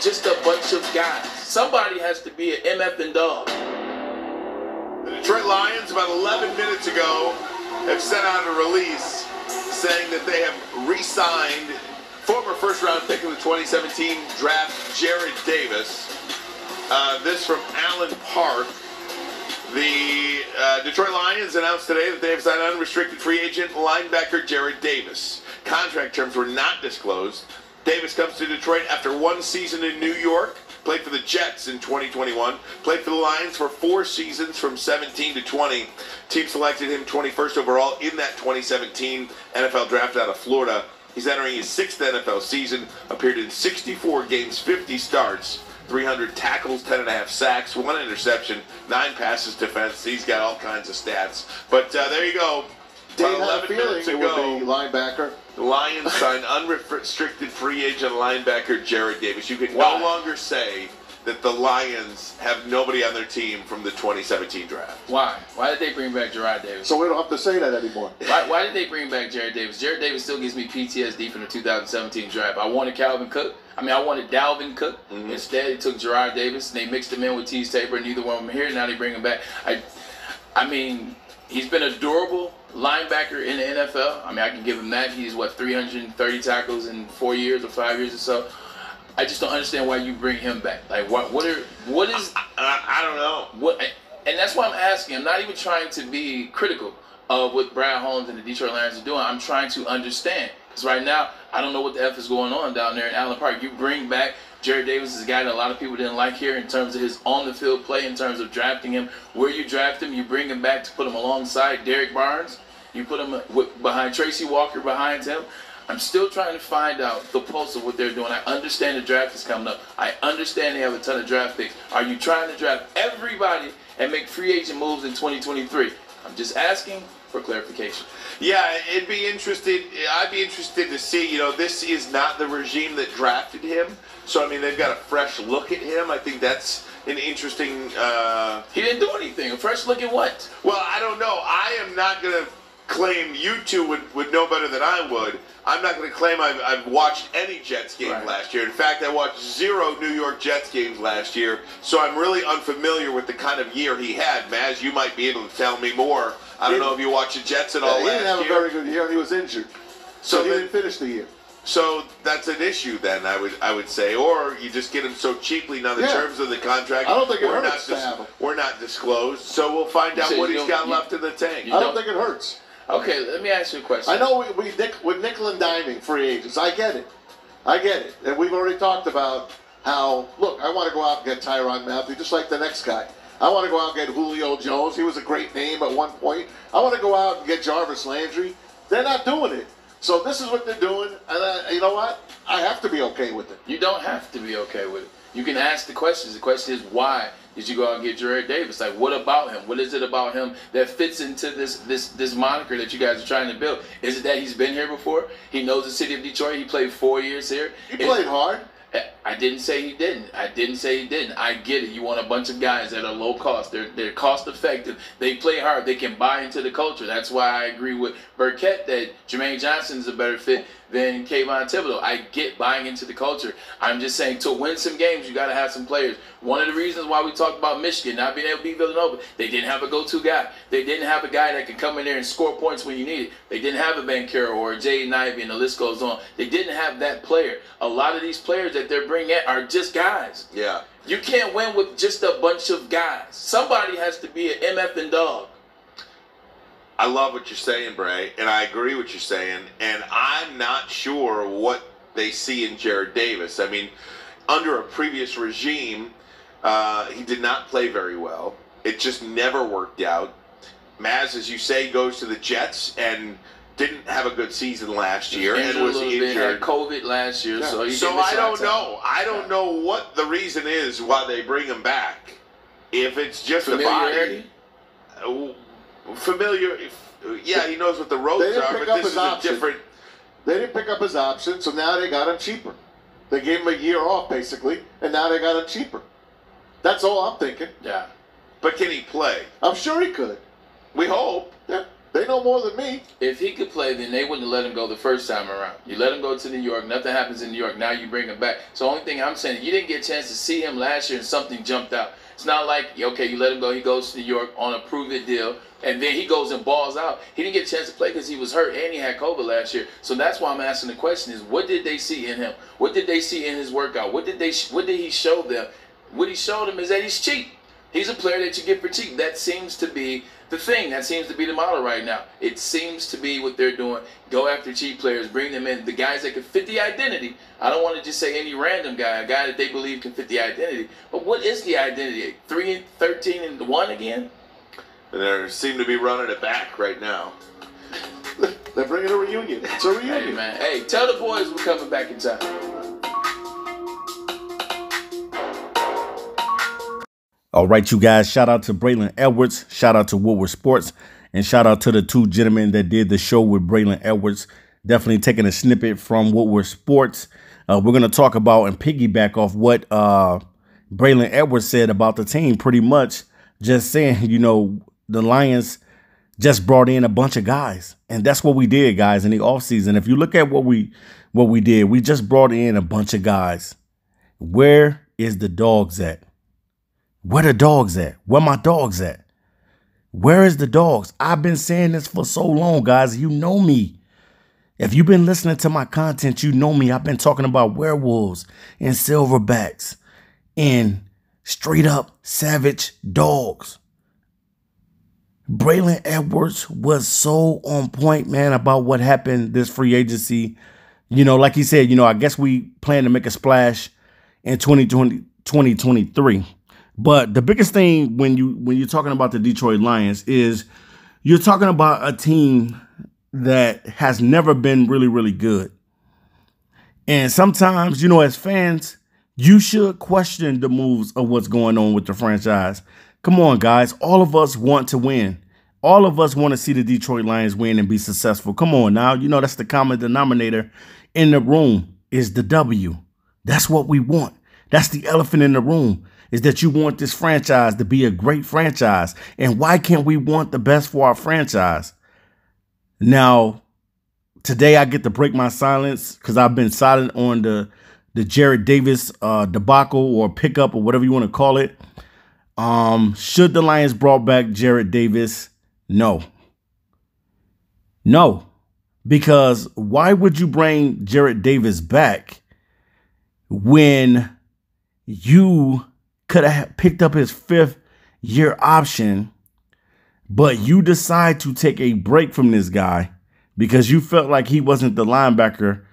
just a bunch of guys. Somebody has to be an MF and dog. The Detroit Lions, about 11 minutes ago, have sent out a release saying that they have re signed former first round pick of the 2017 draft, Jarrad Davis. Uh, this from Allen Park. The uh, Detroit Lions announced today that they have signed unrestricted free agent linebacker Jarrad Davis. Contract terms were not disclosed. Davis comes to Detroit after one season in New York, played for the Jets in 2021, played for the Lions for four seasons from 17 to 20. Team selected him 21st overall in that 2017 NFL draft out of Florida. He's entering his sixth NFL season, appeared in 64 games, 50 starts. 300 tackles, 10 and a half sacks, one interception, nine passes defense. He's got all kinds of stats. But uh, there you go. Dave About had a 11 feeling it ago, would be linebacker. the Lions signed unrestricted free agent linebacker Jarrad Davis. You can Why? no longer say that the Lions have nobody on their team from the 2017 draft. Why? Why did they bring back Jarrad Davis? So we don't have to say that anymore. Why, why did they bring back Jarrad Davis? Jarrad Davis still gives me PTSD from the 2017 draft. I wanted Calvin Cook. I mean, I wanted Dalvin Cook. Mm-hmm. Instead, they took Jarrad Davis and they mixed him in with Teez Tabor. Neither one of them here. Now they bring him back. I, I mean, he's been a durable linebacker in the NFL. I mean, I can give him that. He's what 330 tackles in four years or five years or so. I just don't understand why you bring him back. Like, what? What are? What is? I, I don't know. What, and that's why I'm asking. I'm not even trying to be critical of what Brad Holmes and the Detroit Lions are doing. I'm trying to understand. Because right now, I don't know what the F is going on down there in Allen Park. You bring back Jarrad Davis is a guy that a lot of people didn't like here in terms of his on the field play, in terms of drafting him. Where you draft him, you bring him back to put him alongside Derrick Barnes. You put him uh, with, behind Tracy Walker behind him. I'm still trying to find out the pulse of what they're doing. I understand the draft is coming up. I understand they have a ton of draft picks. Are you trying to draft everybody and make free agent moves in 2023? I'm just asking for clarification. Yeah, it'd be interested. I'd be interested to see. You know, this is not the regime that drafted him, so I mean, they've got a fresh look at him. I think that's an interesting. Uh, He didn't do anything. A fresh look at what? well, I don't know. I am not going to claim you two would, would know better than I would. I'm not going to claim I've, I've watched any Jets game Right. last year. In fact, I watched zero New York Jets games last year, so I'm really unfamiliar with the kind of year he had. Maz, you might be able to tell me more. I don't know if you watched the Jets at all he didn't have a very good year. He was injured, so, So he then- didn't finish the year. So that's an issue then, I would I would say, or you just get him so cheaply. Now the Yeah. terms of the contract, I don't think it we're hurts not to have him. we're not disclosed, so we'll find You out what he's got you- left in the tank. I don't don't- think it hurts. Okay, let me ask you a question. I know we, we nick, with nickel and diming free agents. I get it. I get it. And we've already talked about how, look, I want to go out and get Tyrann Mathieu just like the next guy. I want to go out and get Julio Jones. He was a great name at one point. I want to go out and get Jarvis Landry. They're not doing it. So this is what they're doing. And I, you know what? I have to be okay with it. You don't have to be okay with it. You can ask the questions. The question is why did you go out and get Jarrad Davis? Like, what about him? What is it about him that fits into this this this moniker that you guys are trying to build? Is it that he's been here before? He knows the city of Detroit. He played four years here. He Is- played hard. Eh, I didn't say he didn't. I didn't say he didn't. I get it. You want a bunch of guys that are low cost. They're they're cost effective. They play hard. They can buy into the culture. That's why I agree with Burkett that Jermaine Johnson is a better fit than Kayvon Thibodeaux. I get buying into the culture. I'm just saying to win some games, you got to have some players. One of the reasons why we talked about Michigan not being able to beat Villanova, they didn't have a go-to guy. They didn't have a guy that could come in there and score points when you need it. They didn't have a Carroll or a Jay Ivey, and the list goes on. They didn't have that player. A lot of these players that they're bringing in are just guys. Yeah. You can't win with just a bunch of guys. Somebody has to be an MF and dog. I love what you're saying, Bray, and I agree with what you're saying. And I'm not sure what they see in Jarrad Davis. I mean, under a previous regime, uh, he did not play very well. It just never worked out. Maz, as you say, goes to the Jets and didn't have a good season last year Injured and was a had injured. COVID last year, so he So didn't miss I a don't lot time. know. I don't know what the reason is why they bring him back. If it's just a body, uh, familiar. If, yeah, he knows what the ropes They didn't are, pick but up this his is a different. They didn't pick up his option, so now they got him cheaper. They gave him a year off, basically, and now they got him cheaper. That's all I'm thinking. Yeah. But can he play? I'm sure he could. We hope. Yeah. They know more than me. If he could play, then they wouldn't let him go the first time around. You let him go to New York, nothing happens in New York. Now you bring him back. So the only thing I'm saying, you didn't get a chance to see him last year and something jumped out. It's not like okay, you let him go. He goes to New York on a prove it deal, and then he goes and balls out. He didn't get a chance to play because he was hurt and he had COVID last year. So that's why I'm asking the question: Is what did they see in him? What did they see in his workout? What did they? What did he show them? What he showed them is that he's cheap. He's a player that you get for cheap. That seems to be the thing. That seems to be the model right now. It seems to be what they're doing. Go after cheap players, bring them in, the guys that can fit the identity. I don't want to just say any random guy, a guy that they believe can fit the identity. But what is the identity? Three and thirteen and one again? And they seem to be running it back right now. They're bringing a reunion. It's a reunion. Hey man, hey, tell the boys we're coming back in time. All right, you guys, shout out to Braylon Edwards, shout out to Woodward Sports, and shout out to the two gentlemen that did the show with Braylon Edwards. Definitely taking a snippet from Woodward Sports. Uh, we're going to talk about and piggyback off what uh, Braylon Edwards said about the team, pretty much just saying, you know, the Lions just brought in a bunch of guys. And that's what we did, guys, in the offseason. If you look at what we what we did, we just brought in a bunch of guys. Where is the dogs at? Where the dogs at? Where my dogs at? Where is the dogs? I've been saying this for so long, guys. You know me. If you've been listening to my content, you know me. I've been talking about werewolves and silverbacks and straight up savage dogs. Braylon Edwards was so on point, man, about what happened this free agency. You know, like he said, you know, I guess we plan to make a splash in 2020, 2023. But the biggest thing when you when you're talking about the Detroit Lions is you're talking about a team that has never been really really good. And sometimes, you know, as fans, you should question the moves of what's going on with the franchise. Come on, guys. All of us want to win. All of us want to see the Detroit Lions win and be successful. Come on now. You know, that's the common denominator in the room is the W. That's what we want. That's the elephant in the room is that you want this franchise to be a great franchise. And why can't we want the best for our franchise? Now, today I get to break my silence because I've been silent on the the Jarrad Davis uh, debacle or pickup or whatever you want to call it. Um, should the Lions brought back Jarrad Davis? No. No. Because why would you bring Jarrad Davis back when you could have picked up his fifth year option, but you decide to take a break from this guy because you felt like he wasn't the linebacker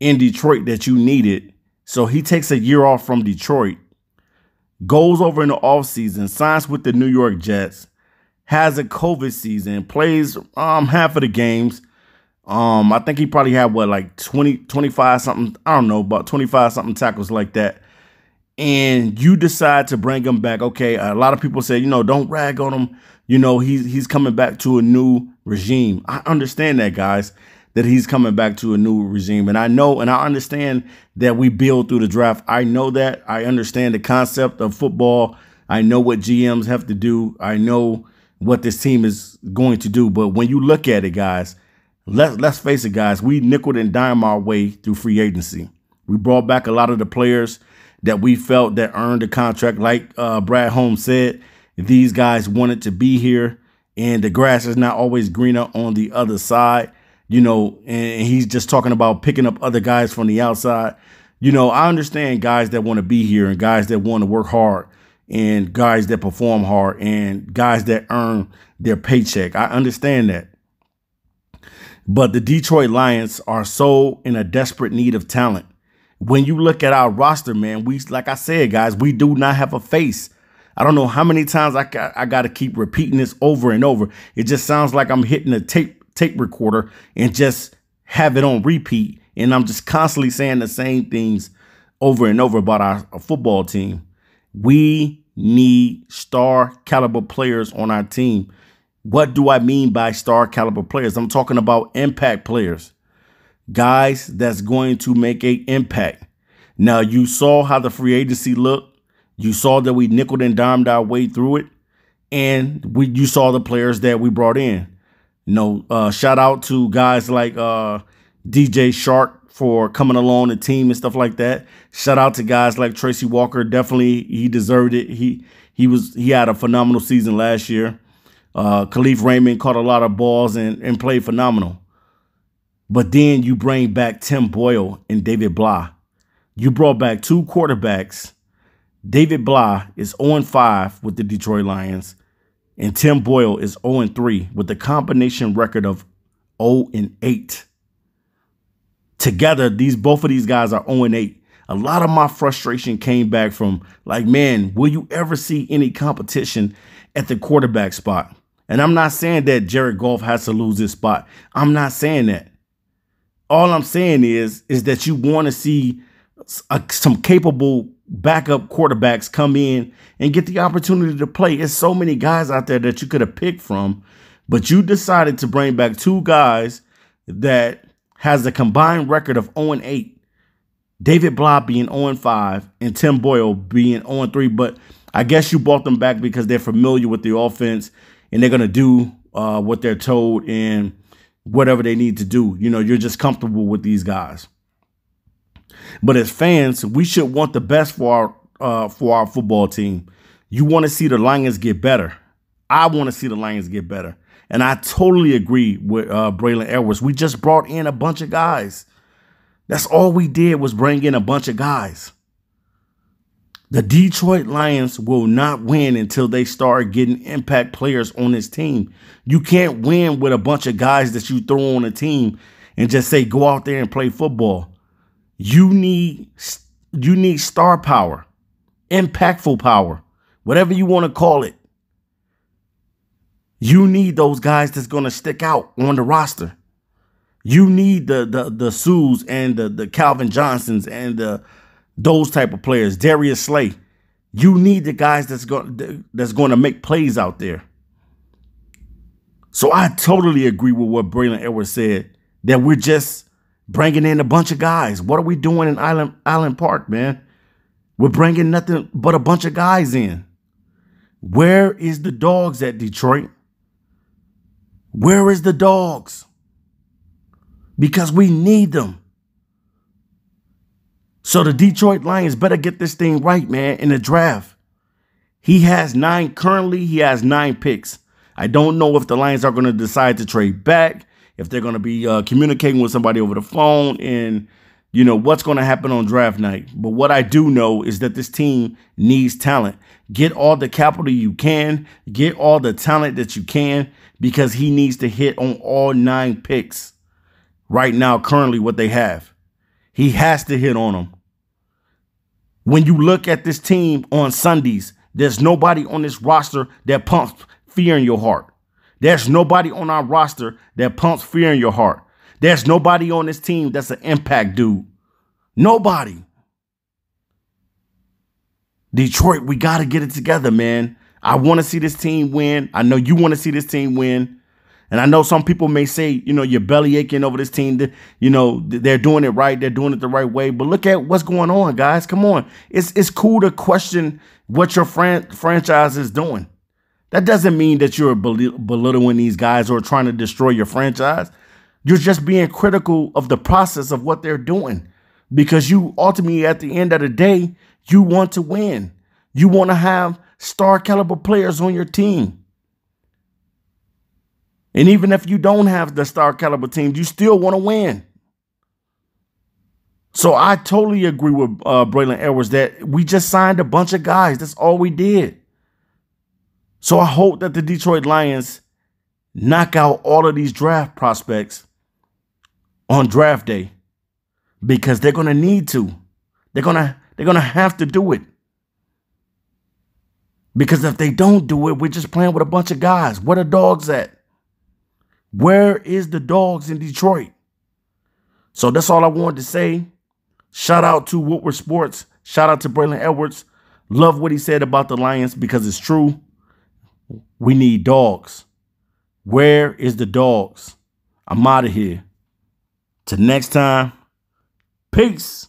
in Detroit that you needed. So he takes a year off from Detroit, goes over in the offseason, signs with the New York Jets, has a COVID season, plays um half of the games. Um, I think he probably had what like 20, 25 something, I don't know, about 25 something tackles like that and you decide to bring him back, okay, a lot of people say, you know, don't rag on him. You know, he's he's coming back to a new regime. I understand that, guys, that he's coming back to a new regime. And I know and I understand that we build through the draft. I know that. I understand the concept of football. I know what GMs have to do. I know what this team is going to do. But when you look at it, guys, let's let's face it, guys, we nickel and dime our way through free agency. We brought back a lot of the players that we felt that earned a contract. Like uh, Brad Holmes said, these guys wanted to be here, and the grass is not always greener on the other side. You know, and he's just talking about picking up other guys from the outside. You know, I understand guys that want to be here and guys that want to work hard and guys that perform hard and guys that earn their paycheck. I understand that. But the Detroit Lions are so in a desperate need of talent when you look at our roster, man, we like I said, guys, we do not have a face. I don't know how many times I got I got to keep repeating this over and over. It just sounds like I'm hitting a tape tape recorder and just have it on repeat, and I'm just constantly saying the same things over and over about our, our football team. We need star caliber players on our team. What do I mean by star caliber players? I'm talking about impact players guys that's going to make a impact. Now you saw how the free agency looked. You saw that we nickel and dimed our way through it, and we you saw the players that we brought in. You know, uh, shout out to guys like uh, DJ Chark for coming along the team and stuff like that. Shout out to guys like Tracy Walker. Definitely, he deserved it. He he was he had a phenomenal season last year. Uh, Kalif Raymond caught a lot of balls and, and played phenomenal. But then you bring back Tim Boyle and David Blough. You brought back two quarterbacks. David Blough is 0-5 with the Detroit Lions, and Tim Boyle is 0-3 with the combination record of 0-8. Together, these both of these guys are 0-8. A lot of my frustration came back from like, man, will you ever see any competition at the quarterback spot? And I'm not saying that Jared Goff has to lose his spot. I'm not saying that. All I'm saying is, is that you want to see a, some capable backup quarterbacks come in and get the opportunity to play. There's so many guys out there that you could have picked from, but you decided to bring back two guys that has a combined record of 0 8. David Blough being 0 5 and Tim Boyle being 0 3. But I guess you brought them back because they're familiar with the offense and they're going to do uh, what they're told and whatever they need to do. You know, you're just comfortable with these guys. But as fans, we should want the best for our uh, for our football team. You want to see the Lions get better. I want to see the Lions get better. And I totally agree with uh, Braylon Edwards. We just brought in a bunch of guys. That's all we did was bring in a bunch of guys. The Detroit Lions will not win until they start getting impact players on this team. You can't win with a bunch of guys that you throw on a team and just say go out there and play football. You need you need star power, impactful power, whatever you want to call it. You need those guys that's going to stick out on the roster. You need the the the Suhs and the the Calvin Johnsons and the those type of players, Darius Slay. You need the guys that's going that's going to make plays out there. So I totally agree with what Braylon Edwards said that we're just bringing in a bunch of guys. What are we doing in Allen Allen Park, man? We're bringing nothing but a bunch of guys in. Where is the dogs at Detroit? Where is the dogs? Because we need them. So the Detroit Lions better get this thing right, man, in the draft. He has nine, currently, he has nine picks. I don't know if the Lions are going to decide to trade back, if they're going to be uh, communicating with somebody over the phone, and, you know, what's going to happen on draft night. But what I do know is that this team needs talent. Get all the capital you can, get all the talent that you can, because he needs to hit on all nine picks right now, currently, what they have. He has to hit on them. When you look at this team on Sundays, there's nobody on this roster that pumps fear in your heart. There's nobody on our roster that pumps fear in your heart. There's nobody on this team that's an impact dude. Nobody. Detroit, we got to get it together, man. I want to see this team win. I know you want to see this team win. And I know some people may say, you know, you're belly aching over this team. You know, they're doing it right. They're doing it the right way. But look at what's going on, guys. Come on. It's it's cool to question what your fran- franchise is doing. That doesn't mean that you're belittling these guys or trying to destroy your franchise. You're just being critical of the process of what they're doing because you ultimately, at the end of the day, you want to win. You want to have star caliber players on your team. And even if you don't have the star caliber team, you still want to win. So I totally agree with uh, Braylon Edwards that we just signed a bunch of guys. That's all we did. So I hope that the Detroit Lions knock out all of these draft prospects on draft day because they're going to need to. They're going to they're going to have to do it. Because if they don't do it, we're just playing with a bunch of guys. Where the dogs at? Where is the dogs in Detroit? So that's all I wanted to say. Shout out to Woodward Sports. Shout out to Braylon Edwards. Love what he said about the Lions because it's true. We need dogs. Where is the dogs? I'm out of here. Till next time, peace.